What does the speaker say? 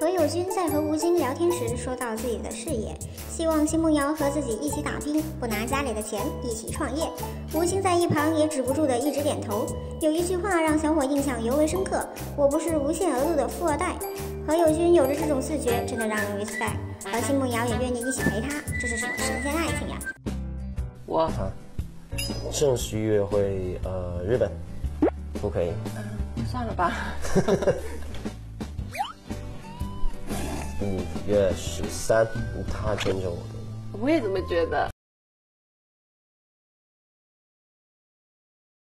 何猷君在和吴京聊天时说到自己的事业，希望奚梦瑶和自己一起打拼，不拿家里的钱，一起创业。吴京在一旁也止不住的一直点头。有一句话让小伙印象尤为深刻：“我不是无限额度的富二代。”何猷君有着这种自觉，真的让人 respect。而奚梦瑶也愿意一起陪他，这是什么神仙爱情呀？我啊，正式约会，呃，日本，不可以。算了吧。五月十三，他跟着我的。我也这么觉得。